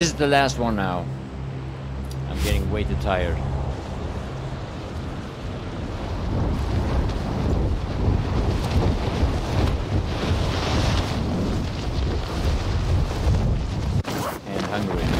This is the last one now. I'm getting way too tired. And hungry.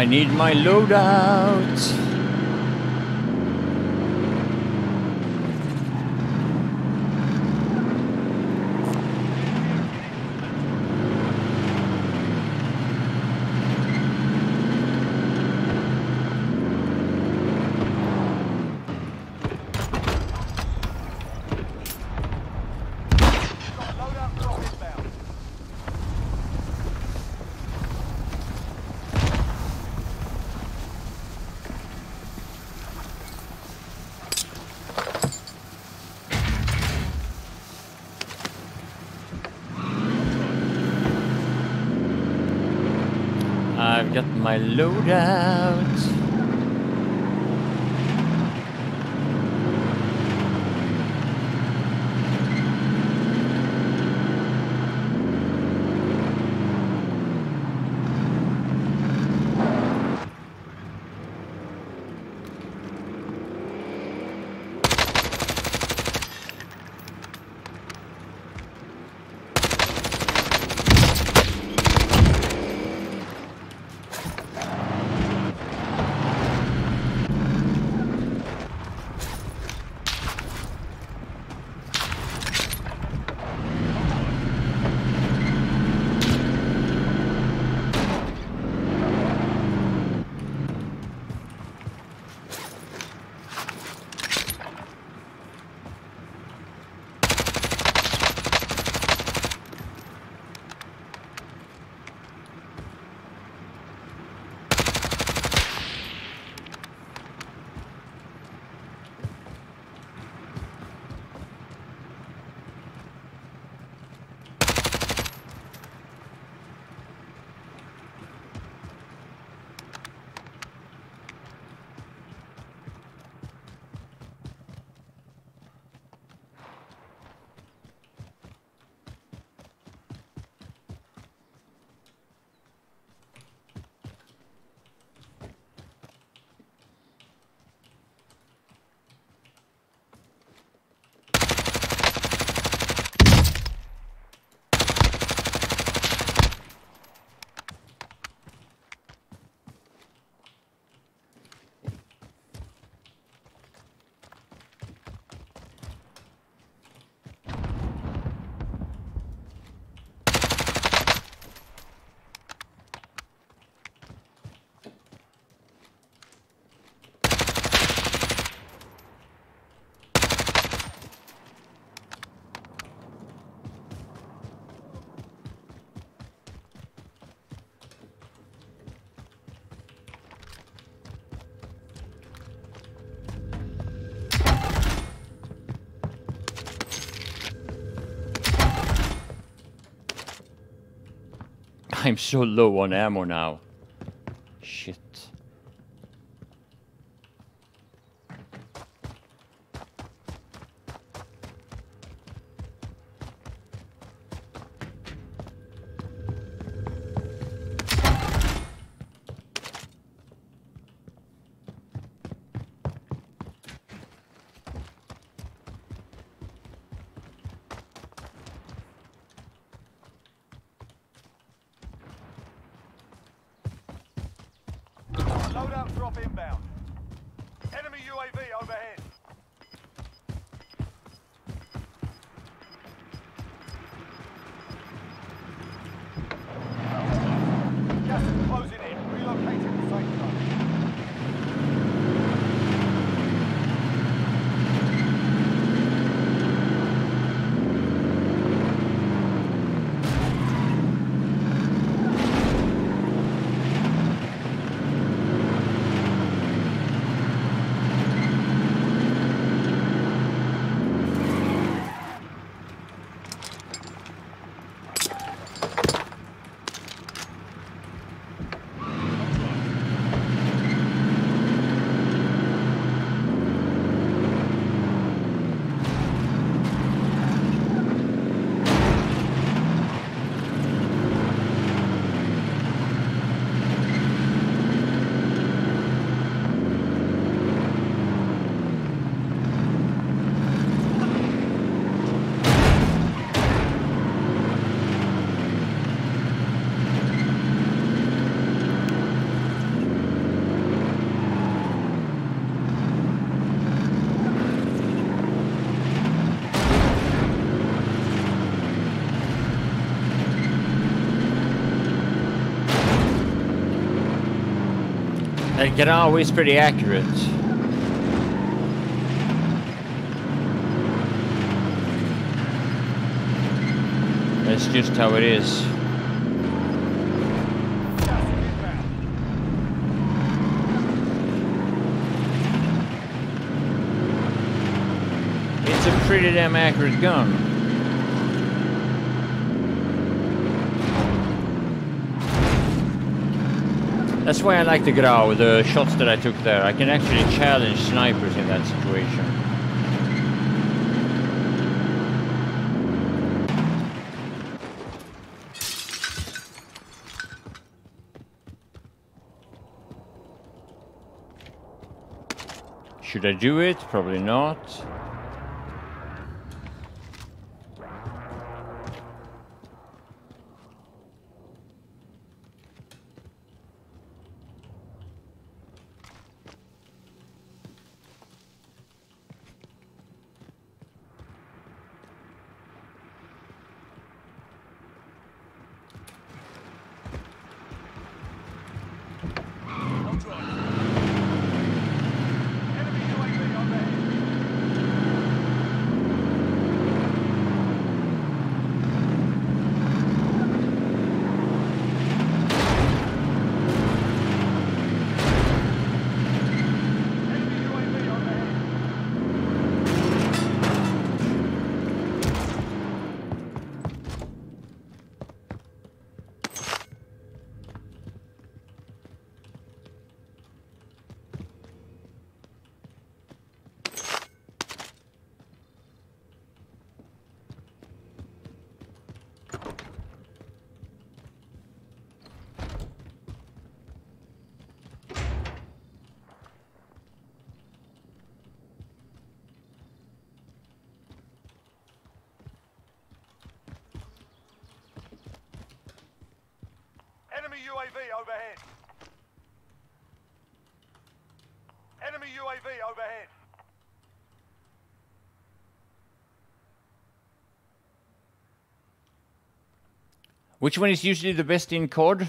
I need my loadout. My loadout. I'm so low on ammo now. Inbound. Enemy UAV overhead. Gas is closing in. Relocating the safe zone. That can always pretty accurate. That's just how it is. It's a pretty damn accurate gun. That's why I like the Grau the shots that I took there. I can actually challenge snipers in that situation. Should I do it? Probably not. Enemy UAV overhead. Enemy UAV overhead. Enemy UAV overhead. Enemy UAV overhead. Which one is usually the best in COD?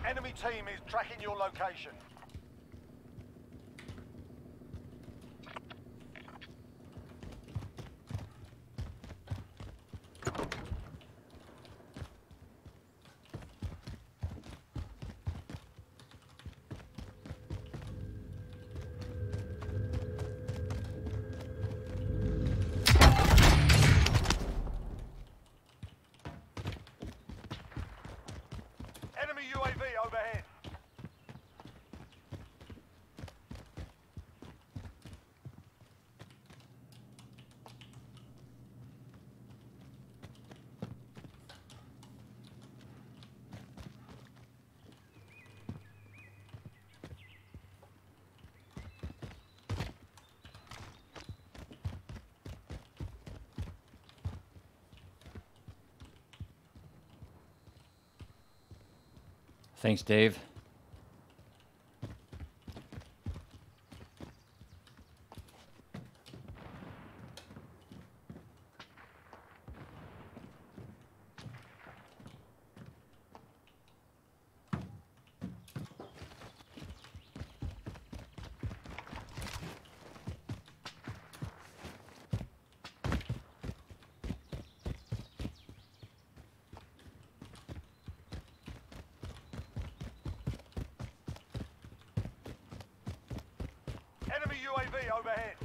enemy team is tracking your location. Thanks, Dave. Enemy UAV overhead.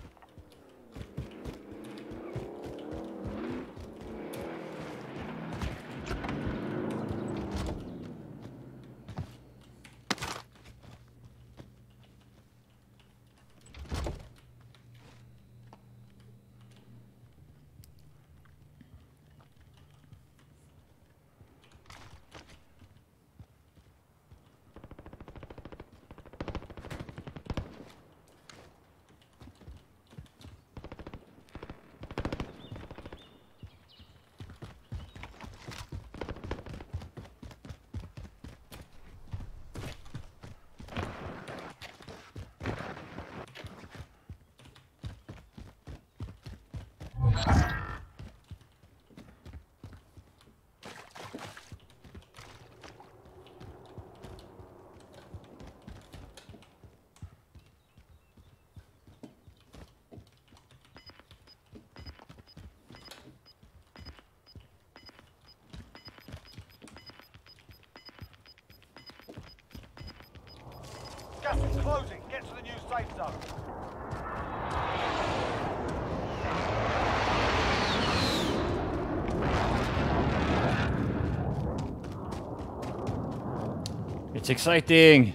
Gas is closing. Get to the new safe zone. It's exciting.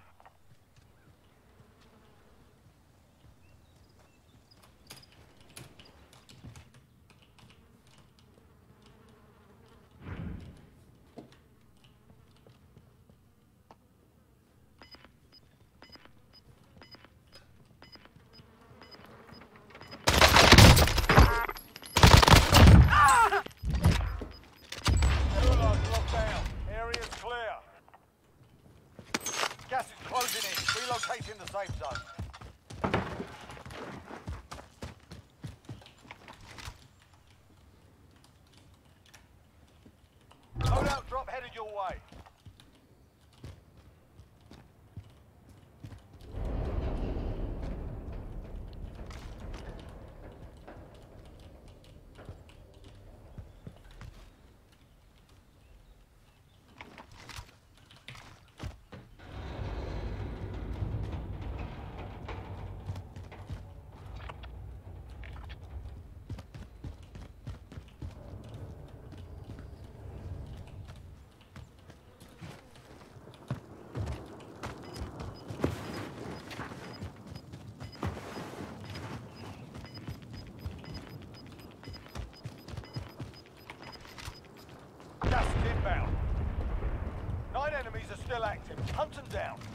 still active. Hunt them down.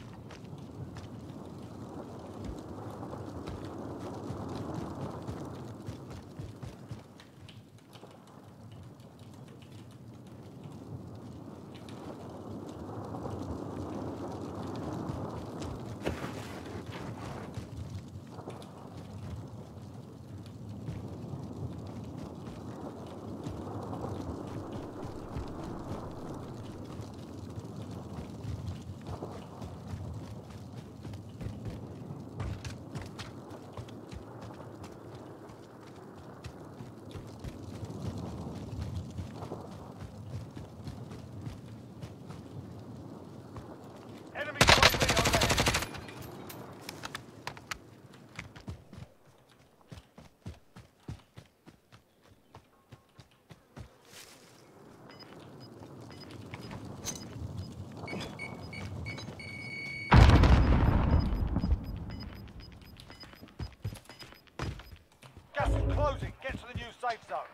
safe zone.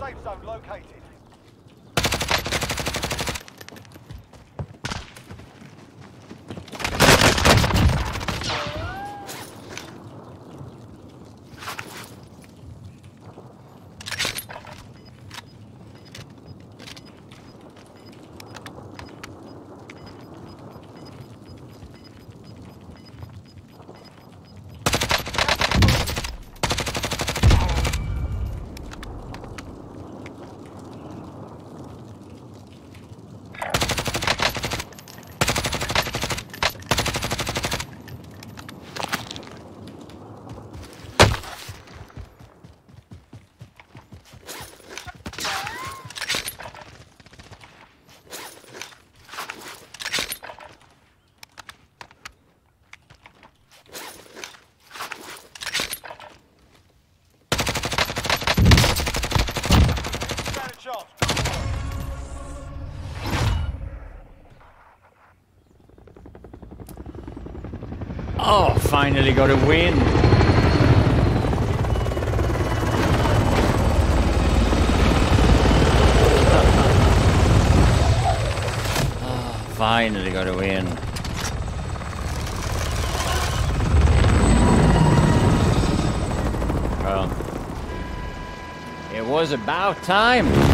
Safe zone located. Finally got a win. Oh, finally got a win. Well, it was about time.